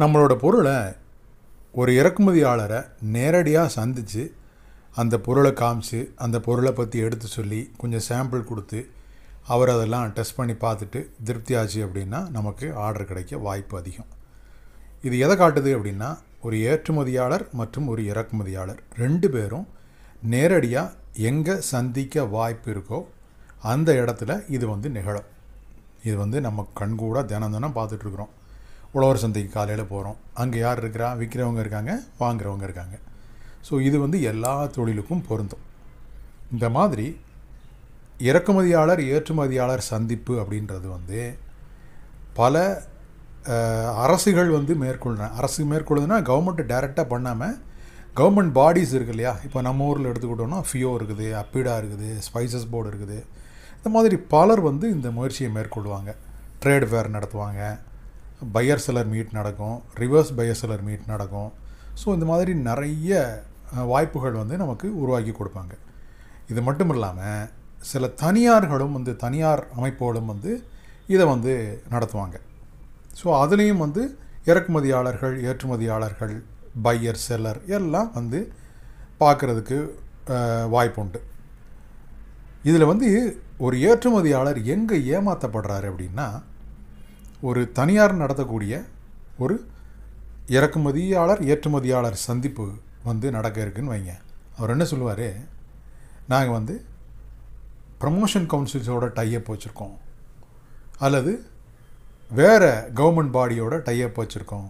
நம்மளோட பொருளை ஒரு இறக்குமதியாளரை நேரடியாக சந்தித்து அந்த பொருளை காமிச்சு அந்த பொருளை பற்றி எடுத்து சொல்லி கொஞ்சம் சாம்பிள் கொடுத்து அவர் அதெல்லாம் டெஸ்ட் பண்ணி பார்த்துட்டு திருப்தி ஆச்சு அப்படின்னா நமக்கு ஆர்டர் கிடைக்க வாய்ப்பு அதிகம். இது எதை காட்டுது அப்படின்னா ஒரு ஏற்றுமதியாளர் மற்றும் ஒரு இறக்குமதியாளர் ரெண்டு பேரும் நேரடியாக எங்கே சந்திக்க வாய்ப்பு இருக்கோ அந்த இடத்துல இது வந்து நிகழும். இது வந்து நம்ம கண்கூட தினம் தினம் பார்த்துட்ருக்குறோம் உழவர் சந்தைக்கு காலையில் போகிறோம் அங்கே யார் இருக்கிறா? விற்கிறவங்க இருக்காங்க வாங்குறவங்க இருக்காங்க. ஸோ இது வந்து எல்லா தொழிலுக்கும் பொருந்தும். இந்த மாதிரி இறக்குமதியாளர் ஏற்றுமதியாளர் சந்திப்பு அப்படின்றது வந்து பல அரசுகள் வந்து மேற்கொள்ளன அரசு மேற்கொள்ளுதுன்னா கவர்மெண்ட் டைரெக்டாக பண்ணாமல் கவர்மெண்ட் பாடிஸ் இருக்கு இல்லையா? இப்போ நம்ம ஊரில் எடுத்துக்கிட்டோம்னா ஃபியோ இருக்குது அப்பீடா இருக்குது ஸ்பைசஸ் போர்டு இருக்குது. இந்த மாதிரி பலர் வந்து இந்த முயற்சியை மேற்கொள்வாங்க. ட்ரேட் ஃபேர் நடத்துவாங்க. பையர் செலர் மீட் நடக்கும் ரிவர்ஸ் பையர் செலர் மீட் நடக்கும். ஸோ இந்த மாதிரி நிறைய வாய்ப்புகள் வந்து நமக்கு உருவாக்கி கொடுப்பாங்க. இது மட்டும் இல்லாமல் சில தனியார்களும் வந்து தனியார் அமைப்புகளும் வந்து இதை வந்து நடத்துவாங்க. ஸோ அதுலேயும் வந்து இறக்குமதியாளர்கள் ஏற்றுமதியாளர்கள் பையர் செல்லர் எல்லாம் வந்து பார்க்குறதுக்கு வாய்ப்புண்டு. இதில் வந்து ஒரு ஏற்றுமதியாளர் எங்கே ஏமாற்றப்படுறாரு அப்படின்னா ஒரு தனியார் நடத்தக்கூடிய ஒரு இறக்குமதியாளர் ஏற்றுமதியாளர் சந்திப்பு வந்து நடக்க இருக்குன்னு வைங்க. அவர் என்ன சொல்லுவார்? நாங்கள் வந்து ப்ரமோஷன் கவுன்சில்ஸோட டைஅப் வச்சுருக்கோம். அல்லது வேறு கவர்மெண்ட் பாடியோட டைஅப் வச்சுருக்கோம்.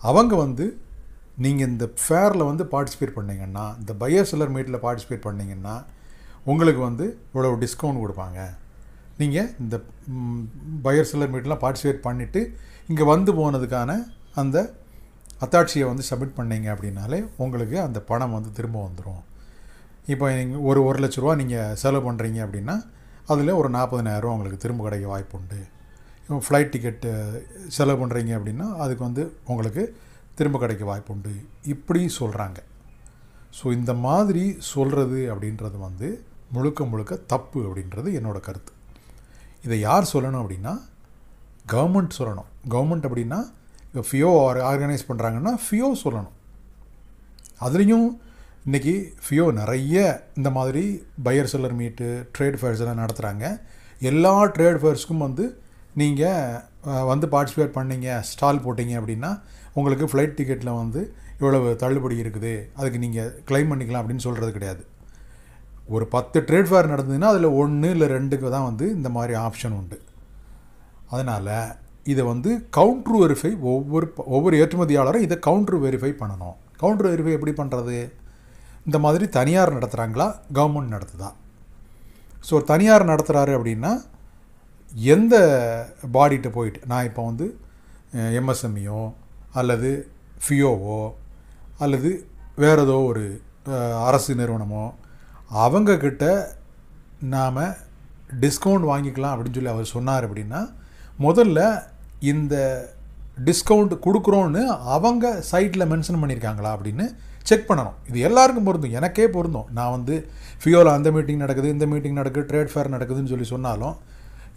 அவங்க வந்து நீங்கள் இந்த ஃபேரில் வந்து பார்ட்டிசிபேட் பண்ணிங்கன்னா இந்த பயோசிலர் மீட்டில் பார்ட்டிசிபேட் பண்ணிங்கன்னா உங்களுக்கு வந்து இவ்வளோ டிஸ்கவுண்ட் கொடுப்பாங்க. நீங்கள் இந்த பயர் செல்லர் மீட்லாம் பார்ட்டிசிபேட் பண்ணிவிட்டு இங்கே வந்து போனதுக்கான அந்த அத்தாட்சியை வந்து சப்மிட் பண்ணீங்க அப்படின்னாலே உங்களுக்கு அந்த பணம் வந்து திரும்ப வந்துடும் இப்போ நீங்கள் ஒரு ஒரு லட்ச ரூபா நீங்கள் செலவு பண்ணுறீங்க அப்படின்னா அதில் ஒரு நாற்பதனாயிரரூவா உங்களுக்கு திரும்ப கிடைக்க வாய்ப்பு உண்டு. ஃப்ளைட் டிக்கெட்டு செலவு பண்ணுறீங்க அப்படின்னா அதுக்கு வந்து உங்களுக்கு திரும்ப கிடைக்க வாய்ப்பு உண்டு. இப்படி சொல்கிறாங்க ஸோ இந்த மாதிரி சொல்கிறது அப்படின்றது வந்து முழுக்க முழுக்க தப்பு அப்படின்றது என்னோடய கருத்து. இதை யார் சொல்லணும் அப்படின்னா கவர்மெண்ட் சொல்லணும். கவர்மெண்ட் அப்படின்னா இப்போ ஃபியோ ஆர்கனைஸ் பண்ணுறாங்கன்னா ஃபியோ சொல்லணும். அதுலேயும் இன்றைக்கி ஃபியோ நிறைய இந்த மாதிரி buyer seller meet trade fairs எல்லாம் நடத்துகிறாங்க எல்லா ட்ரேட் ஃபேர்ஸ்க்கும் வந்து நீங்கள் வந்து பார்ட்டிசிபேட் பண்ணீங்க ஸ்டால் போட்டிங்க அப்படின்னா உங்களுக்கு ஃப்ளைட் டிக்கெட்டில் வந்து இவ்வளவு தள்ளுபடி இருக்குது. அதுக்கு நீங்கள் க்ளைம் பண்ணிக்கலாம் அப்படின்னு சொல்கிறது கிடையாது. ஒரு பத்து ட்ரேட் ஃபேர் நடந்ததுன்னா அதில் ஒன்று இல்லை ரெண்டுக்கு தான் வந்து இந்த மாதிரி ஆப்ஷன் உண்டு. அதனால் இதை வந்து கவுண்ட்ரு வெரிஃபை ஒவ்வொரு ஒவ்வொரு ஏற்றுமதியாளரும் இதை கவுண்ட்ரு வெரிஃபை பண்ணணும். கவுண்ட்ரு வெரிஃபை எப்படி பண்ணுறது இந்த மாதிரி தனியார் நடத்துகிறாங்களா கவர்மெண்ட் நடத்துதா? ஸோ தனியார் நடத்துகிறாரு அப்படின்னா எந்த பாடிகிட்ட போயிட்டு நான் இப்போ வந்து எம்எஸ்எம்இயோ அல்லது ஃபியோவோ அல்லது வேறு ஏதோ ஒரு அரசு நிறுவனமோ அவங்கக்கிட்ட நாம் டிஸ்கவுண்ட் வாங்கிக்கலாம் அப்படின்னு சொல்லி அவர் சொன்னார் அப்படின்னா முதல்ல இந்த டிஸ்கவுண்ட் கொடுக்குறோன்னு அவங்க சைட்டில் மென்ஷன் பண்ணியிருக்காங்களா அப்படின்னு செக் பண்ணணும். இது எல்லாருக்கும் பொருந்தும். எனக்கே பொருந்தும். நான் வந்து ஃபியோவில் அந்த மீட்டிங் நடக்குது இந்த மீட்டிங் நடக்குது ட்ரேட் ஃபேர் நடக்குதுன்னு சொல்லி சொன்னாலும்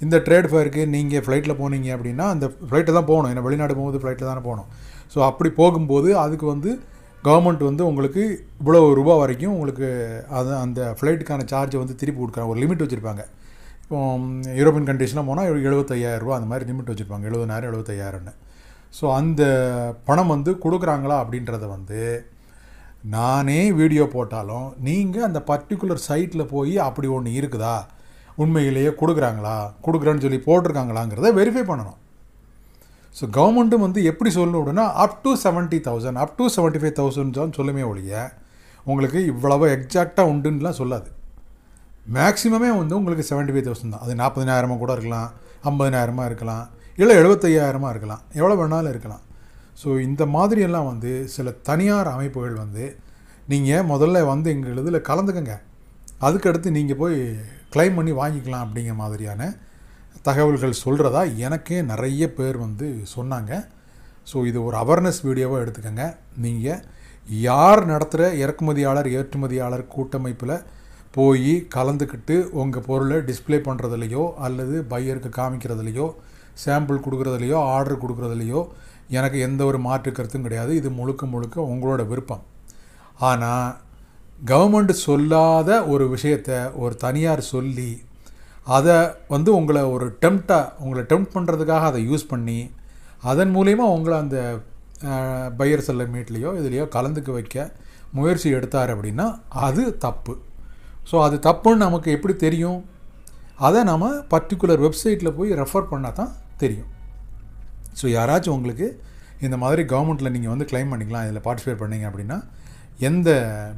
இந்த ட்ரேட் ஃபேருக்கு நீங்கள் ஃப்ளைட்டில் போனீங்க அப்படின்னா அந்த ஃப்ளைட்டில் தான் போகணும். ஏன்னா வெளிநாடு போகும்போது ஃப்ளைட்டில் தானே போகணும். ஸோ அப்படி போகும்போது அதுக்கு வந்து கவர்மெண்ட் வந்து உங்களுக்கு இவ்வளோ ரூபா வரைக்கும் உங்களுக்கு அது அந்த ஃப்ளைட்டுக்கான சார்ஜை வந்து திருப்பி கொடுக்குறாங்க. ஒரு லிமிட் வச்சுருப்பாங்க. இப்போ யூரோப்பியன் கண்ட்ரிஸ்லாம் போனால் எழுபத்தையாயிரரூபா அந்த மாதிரி லிமிட் வச்சுருப்பாங்க. எழுபதாயிரம் எழுபத்தையாயிரம்னு ஸோ அந்த பணம் வந்து கொடுக்குறாங்களா அப்படின்றத வந்து நானே வீடியோ போட்டாலும் நீங்கள் அந்த பர்டிகுலர் சைட்டில் போய் அப்படி ஒன்று இருக்குதா? உண்மையிலேயே கொடுக்குறாங்களா? கொடுக்குறேன்னு சொல்லி போட்டிருக்காங்களாங்கிறத வெரிஃபை பண்ணணும். ஸோ கவர்மெண்ட்டும் வந்து எப்படி சொல்லணும் அப்படின்னா up to seventy thousand up to seventy five thousand தான் சொல்லுமே ஒழிய உங்களுக்கு இவ்வளவு எக்ஸாக்டாக உண்டுன்னுலாம் சொல்லாது. மேக்ஸிமமே வந்து உங்களுக்கு செவன்ட்டி ஃபைவ் தௌசண்ட் தான். அது நாற்பதினாயிரமாக கூட இருக்கலாம் ஐம்பதினாயிரமாக இருக்கலாம் இல்லை எழுபத்தையாயிரமாக இருக்கலாம் எவ்வளோ வேணாலும் இருக்கலாம். ஸோ இந்த மாதிரியெல்லாம் வந்து சில தனியார் அமைப்புகள் வந்து நீங்கள் முதல்ல வந்து எங்கள் இதில் கலந்துக்கங்க. அதுக்கடுத்து நீங்கள் போய் க்ளைம் பண்ணி வாங்கிக்கலாம் அப்படிங்கிற மாதிரியான தகவல்கள் சொல்கிறதா எனக்கே நிறைய பேர் வந்து சொன்னாங்க. ஸோ இது ஒரு அவேர்னஸ் வீடியோவாக எடுத்துக்கோங்க. நீங்கள் யார் நடத்துகிற இறக்குமதியாளர் ஏற்றுமதியாளர் கூட்டமைப்பில் போய் கலந்துக்கிட்டு உங்கள் பொருளை டிஸ்ப்ளே பண்ணுறதுலையோ அல்லது பையருக்கு காமிக்கிறதுலையோ சாம்பிள் கொடுக்குறதுலையோ ஆர்டர் கொடுக்குறதுலையோ எனக்கு எந்த ஒரு மாற்று கருத்தும் கிடையாது. இது முழுக்க முழுக்க உங்களோட விருப்பம். ஆனால் கவர்மெண்ட் சொல்லாத ஒரு விஷயத்தை ஒரு தனியார் சொல்லி அதை வந்து உங்களை ஒரு டெம்ப்டாக உங்களை டெம்ப்ட் பண்ணுறதுக்காக அதை யூஸ் பண்ணி அதன் மூலயமா உங்களை அந்த பையர் செல்ல மீட்லேயோ இதுலேயோ கலந்துக்க வைக்க முயற்சி எடுத்தார் அப்படின்னா அது தப்பு. ஸோ அது தப்புன்னு நமக்கு எப்படி தெரியும்? அதை நம்ம பர்டிகுலர் வெப்சைட்டில் போய் ரெஃபர் பண்ணால் தான் தெரியும். ஸோ யாராச்சும் உங்களுக்கு இந்த மாதிரி கவர்மெண்ட்டில் நீங்கள் வந்து க்ளைம் பண்ணிக்கலாம் இதில் பார்ட்டிசிபேட் பண்ணீங்க அப்படின்னா எந்த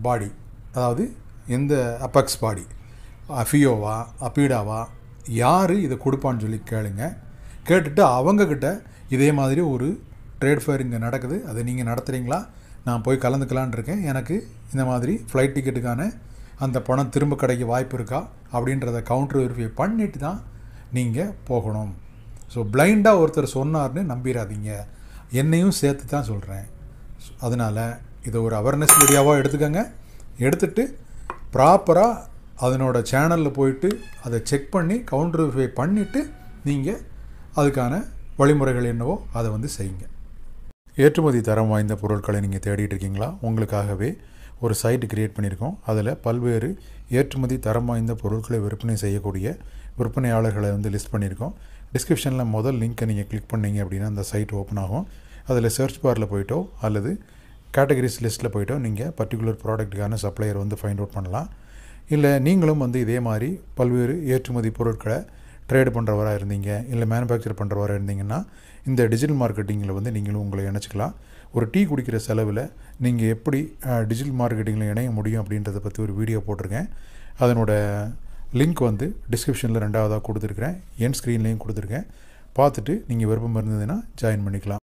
பாடி அதாவது எந்த அப்பெக்ஸ் பாடி அஃபியோவா அப்பீடாவா யார் இதை கொடுப்பான்னு சொல்லி கேளுங்க. கேட்டுட்டு அவங்கக்கிட்ட இதே மாதிரி ஒரு ட்ரேட் ஃபேர் இங்கே நடக்குது. அதை நீங்கள் நடத்துகிறீங்களா நான் போய் கலந்துக்கலான் இருக்கேன். எனக்கு இந்த மாதிரி ஃப்ளைட் டிக்கெட்டுக்கான அந்த பணம் திரும்ப கிடைக்க வாய்ப்பு இருக்கா? அப்படின்றத கவுண்டர் வெரிஃபை பண்ணிட்டு தான் நீங்கள் போகணும். ஸோ பிளைண்டாக ஒருத்தர் சொன்னார்னு நம்பிடாதீங்க என்னையும் சேர்த்து தான் சொல்கிறேன் அதனால் இதை ஒரு அவேர்னஸ் வீடியோவாக எடுத்துக்கோங்க. எடுத்துட்டு ப்ராப்பராக அதனோட சேனலில் போயிட்டு அதை செக் பண்ணி கவுண்டர் வெரிஃபை பண்ணிவிட்டு நீங்கள் அதுக்கான வழிமுறைகள் என்னவோ அதை வந்து செய்யுங்க. ஏற்றுமதி தரம் வாய்ந்த பொருட்களை நீங்கள் தேடிட்டு இருக்கீங்களா? உங்களுக்காகவே ஒரு சைட் கிரியேட் பண்ணியிருக்கோம். அதில் பல்வேறு ஏற்றுமதி தரம் வாய்ந்த பொருட்களை விற்பனை செய்யக்கூடிய விற்பனையாளர்களை வந்து லிஸ்ட் பண்ணியிருக்கோம். டிஸ்கிரிப்ஷனில் முதல் லிங்க்கை நீங்கள் கிளிக் பண்ணீங்க அப்படின்னா அந்த சைட் ஓப்பன் ஆகும். அதில் சர்ச் பாரில் போயிட்டோ அல்லது கேட்டகரிஸ் லிஸ்ட்டில் போயிட்டோ நீங்கள் பர்டிகுலர் ப்ராடக்ட்டுக்கான சப்ளையர் வந்து ஃபைண்ட் அவுட் பண்ணலாம். இல்லை நீங்களும் வந்து இதே மாதிரி பல்வேறு ஏற்றுமதி பொருட்களை ட்ரேடு பண்ணுறவராக இருந்தீங்க இல்லை மேனுஃபேக்சர் பண்ணுறவராக இருந்தீங்கன்னா இந்த டிஜிட்டல் மார்க்கெட்டிங்கில் வந்து நீங்களும் உங்களை இணைச்சிக்கலாம். ஒரு டீ குடிக்கிற செலவில் நீங்கள் எப்படி டிஜிட்டல் மார்க்கெட்டிங்கில் இணைய முடியும் அப்படின்றத பற்றி ஒரு வீடியோ போட்டிருக்கேன். அதனோட லிங்க் வந்து டிஸ்கிரிப்ஷனில் ரெண்டாவதாக கொடுத்துருக்குறேன். என் ஸ்க்ரீன்லேயும் கொடுத்துருக்கேன். பார்த்துட்டு நீங்கள் விருப்பம் இருந்ததுன்னா ஜாயின் பண்ணிக்கலாம்.